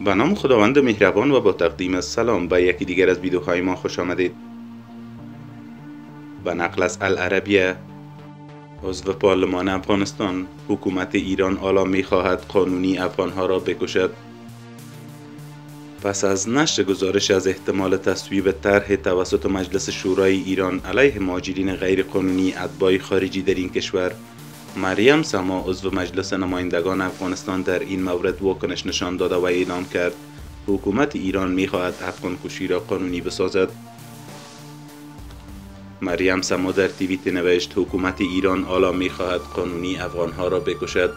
به نام خداوند مهربان و با تقدیم سلام به یکی دیگر از ویدیوهای ما خوش آمدید. به نقل از العربیه عضو پارلمان افغانستان حکومت ایران حالا می خواهد قانونی افغانها را بکشد. پس از نشر گزارش از احتمال تصویب طرح توسط مجلس شورای ایران علیه مهاجرین غیرقانونی اتباع خارجی در این کشور مریم سما عضو مجلس نمایندگان افغانستان در این مورد واکنش نشان داده و اعلام کرد حکومت ایران می‌خواهد افغان کشی را قانونی بسازد. مریم سما در تیویت نوشت حکومت ایران حالا می‌خواهد قانونی افغانها را بکشد.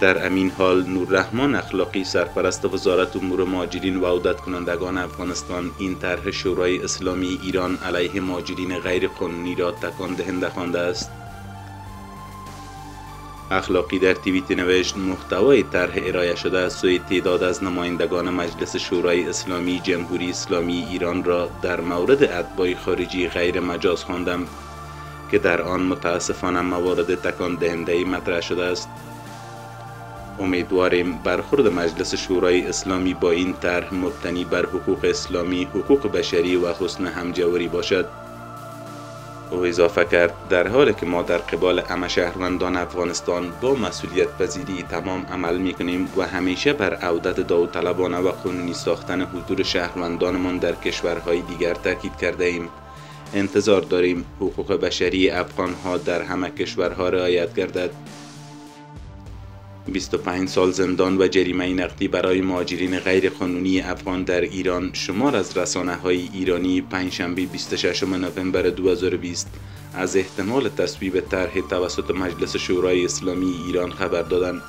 در امین حال نوررحمان اخلاقی سرپرست وزارت امور مهاجرین و عودت کنندگان افغانستان این طرح شورای اسلامی ایران علیه مهاجرین غیر قانونی را تکان دهنده خوانده است. اخلاقی در تیویت نوشت محتوای طرح ارائه شده از سوی تعداد از نمایندگان مجلس شورای اسلامی جمهوری اسلامی ایران را در مورد اتباع خارجی غیر مجاز خواندم که در آن متاسفانه موارد تکان دهنده مطرح شده است. امیدواریم برخورد مجلس شورای اسلامی با این طرح مبتنی بر حقوق اسلامی حقوق بشری و حسن همجوری باشد. او اضافه کرد در حالی که ما در قبال همه شهروندان افغانستان با مسئولیت پذیری تمام عمل می کنیم و همیشه بر عودت داوطلبانه و قانونی ساختن حضور شهروندانمان در کشورهای دیگر تاکید کرده ایم. انتظار داریم حقوق بشری افغان ها در همه کشورها رعایت گردد. 25 سال زندان و جریمه نقدی برای مهاجرین غیرقانونی افغان در ایران. شمار از رسانه های ایرانی پنجشنبه 26 نوامبر 2020 از احتمال تصویب طرح توسط مجلس شورای اسلامی ایران خبر دادند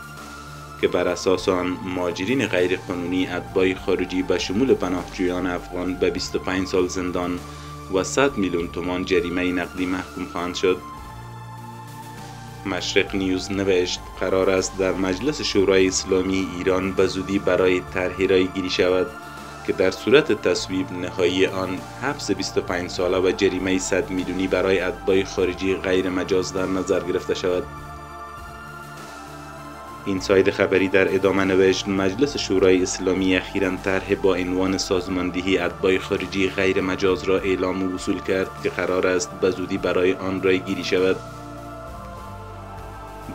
که بر اساس آن مهاجرین غیرقانونی اتباع خارجی به شمول پناهجویان افغان به 25 سال زندان و 100 میلیون تومان جریمه نقدی محکوم خواهند شد. مشرق نیوز نوشت قرار است در مجلس شورای اسلامی ایران به زودی برای طرحی رای گیری شود که در صورت تصویب نهایی آن حبس 25 ساله و جریمه 100 میلیونی برای اتباع خارجی غیر مجاز در نظر گرفته شود. این ساید خبری در ادامه نوشت مجلس شورای اسلامی اخیرا طرح با عنوان سازماندهی اتباع خارجی غیر مجاز را اعلام و وصول کرد که قرار است به زودی برای آن رای گیری شود.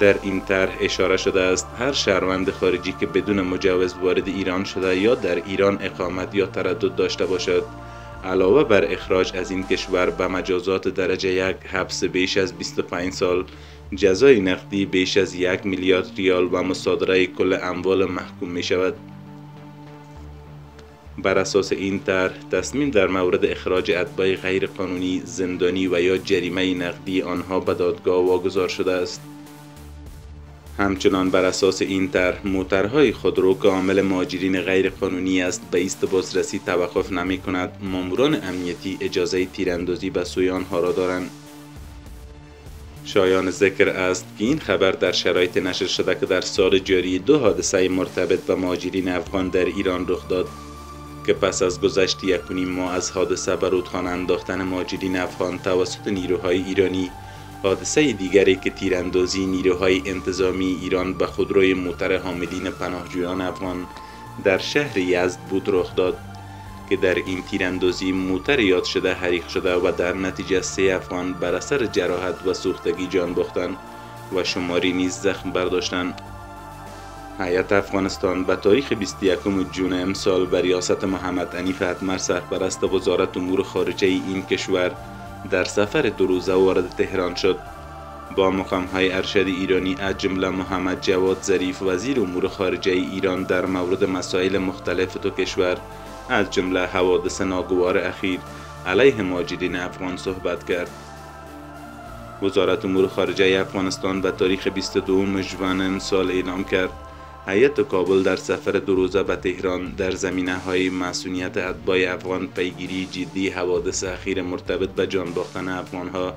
در این طرح اشاره شده است هر شهروند خارجی که بدون مجوز وارد ایران شده یا در ایران اقامت یا تردد داشته باشد. علاوه بر اخراج از این کشور به مجازات درجه یک حبس بیش از 25 سال جزای نقدی بیش از یک میلیارد ریال و مصادره کل اموال محکوم می شود بر اساس این طرح تصمیم در مورد اخراج اتباع غیرقانونی زندانی و یا جریمه نقدی آنها به دادگاه واگذار شده است. همچنان بر اساس این طرح موترهای خودرو که عامل مهاجرین غیرقانونی است به ایست بازرسی توقف نمی کند. ماموران امنیتی اجازه تیراندازی به سوی آنها را دارند. شایان ذکر است که این خبر در شرایط نشر شده که در سال جاری دو حادثه مرتبط به مهاجرین افغان در ایران رخ داد که پس از گذشت یک ماه از حادثه به رودخانه انداختن مهاجرین افغان توسط نیروهای ایرانی حادثه دیگری که تیراندازی نیروهای انتظامی ایران به خودروی موتر حاملین پناهجویان افغان در شهر یزد بود رخ داد که در این تیراندازی موتر یاد شده حریق شده و در نتیجه سه افغان بر اثر جراحت و سوختگی جان باختند و شماری نیز زخم برداشتند. هیئت افغانستان به تاریخ 21 جون امسال به ریاست محمد عنیف اتمر سرپرست وزارت امور خارجه این کشور در سفر دو روزه وارد تهران شد. با مقام های ارشد ایرانی از جمله محمد جواد ظریف وزیر امور خارجه ایران در مورد مسائل مختلف دو کشور از جمله حوادث ناگوار اخیر علیه ماجدین افغان صحبت کرد. وزارت امور خارجه افغانستان به تاریخ 22 ژوئن امسال اعلام کرد. هیئت کابل در سفر دو روزه به تهران در زمینه های مسئولیت اتباع افغان پیگیری جدی حوادث اخیر مرتبط به جان باختن افغان ها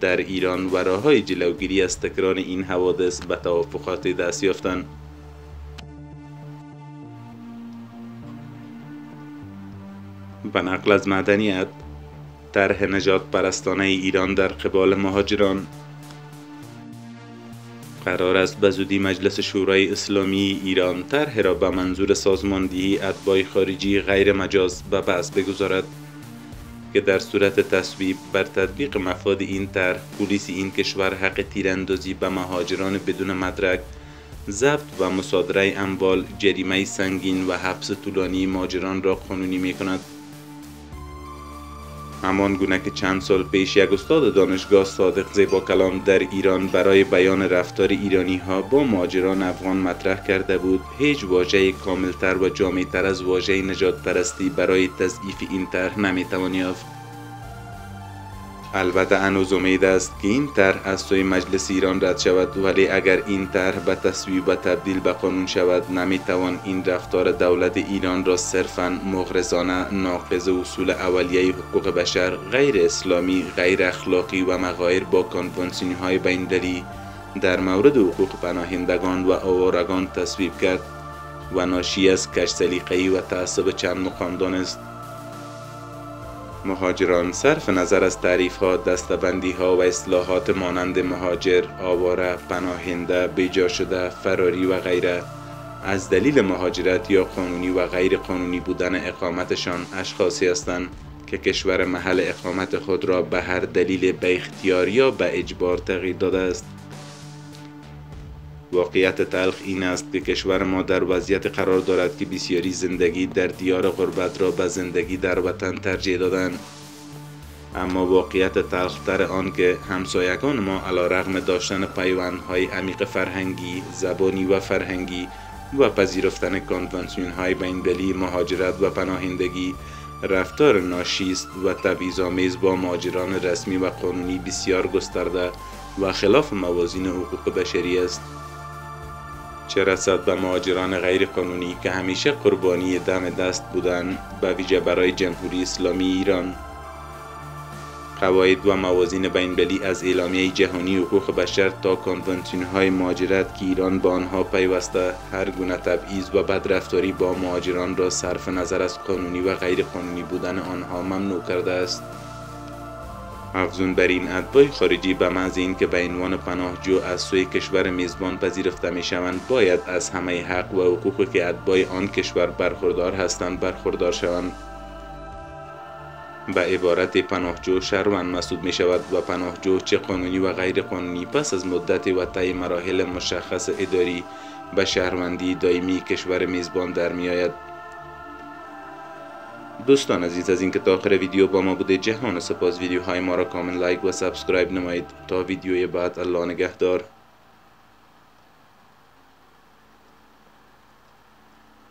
در ایران و راه های جلوگیری از تکرار این حوادث به توافقات دست یافتند. به نقل از مدنیت طرح نجات پرستانه ایران در قبال مهاجران قرار است به زودی مجلس شورای اسلامی ایران طرح را به منظور سازماندهی اتباع خارجی غیر مجاز به بحث بگذارد که در صورت تصویب بر تطبیق مفاد این طرح پلیس این کشور حق تیراندازی به مهاجران بدون مدرک ضبط و مصادره اموال جریمه سنگین و حبس طولانی ماجران را قانونی می کند همان گونه که چند سال پیش یک استاد دانشگاه صادق زیبا کلام در ایران برای بیان رفتار ایرانی ها با ماجران افغان مطرح کرده بود هیچ واژه کاملتر و جامعتر از واژه نجات پرستی برای تضعیف این طرح نمی‌توان یافت. البته هنوز امید است که این طرح از سوی مجلس ایران رد شود ولی اگر این طرح به تصویب و تبدیل به قانون شود نمی‌توان این رفتار دولت ایران را صرفا مغرضانه ناقض اصول اولیه حقوق بشر غیر اسلامی غیر اخلاقی و مغایر با کنوانسیون های بین‌المللی در مورد حقوق پناهندگان و آوارگان تصویب کرد و ناشی از کش سلیقه‌ای و تعصب چند مقامدان است. مهاجران صرف نظر از تعریف ها دستبندی ها و اصلاحات مانند مهاجر، آواره، پناهنده، بیجا شده، فراری و غیره از دلیل مهاجرت یا قانونی و غیر قانونی بودن اقامتشان اشخاصی هستند که کشور محل اقامت خود را به هر دلیل به اختیار یا به اجبار تغییر داده است. واقعیت تلخ این است که کشور ما در وضعیت قرار دارد که بسیاری زندگی در دیار غربت را به زندگی در وطن ترجیح دادند. اما واقعیت تلختر آن که همسایگان ما علا رغم داشتن پیوندهای عمیق فرهنگی، زبانی و فرهنگی و پذیرفتن کنوانسیون های بین‌المللی مهاجرت و پناهندگی رفتار ناشیست و تبعیض‌آمیز با مهاجران رسمی و قانونی بسیار گسترده و خلاف موازین حقوق بشری است. چه رسد به مهاجران غیر قانونی که همیشه قربانی دم دست بودند به ویژه برای جمهوری اسلامی ایران. قواعد و موازین بین‌المللی از اعلامیه جهانی حقوق بشر تا کنوانسیون های مهاجرت که ایران با آنها پیوسته هر گونه تبعیض و بدرفتاری با مهاجران را صرف نظر از قانونی و غیر قانونی بودن آنها ممنوع کرده است. افزون بر این اتباع خارجی به محض اینکه به عنوان پناهجو از سوی کشور میزبان پذیرفته می شوند باید از همه حق و حقوقی که اتباع آن کشور برخوردار هستند برخوردار شوند. به عبارت پناهجو شهروند مسود می شود و پناهجو چه قانونی و غیر قانونی پس از مدت و طی مراحل مشخص اداری به شهروندی دائمی کشور میزبان در می آید دوستان عزیز از اینکه تا آخر ویدیو با ما بودید جهان سپاس. ویدیوهای ما را کامل like و subscribe نمایید. تا ویدیوی بعد الله نگهدار.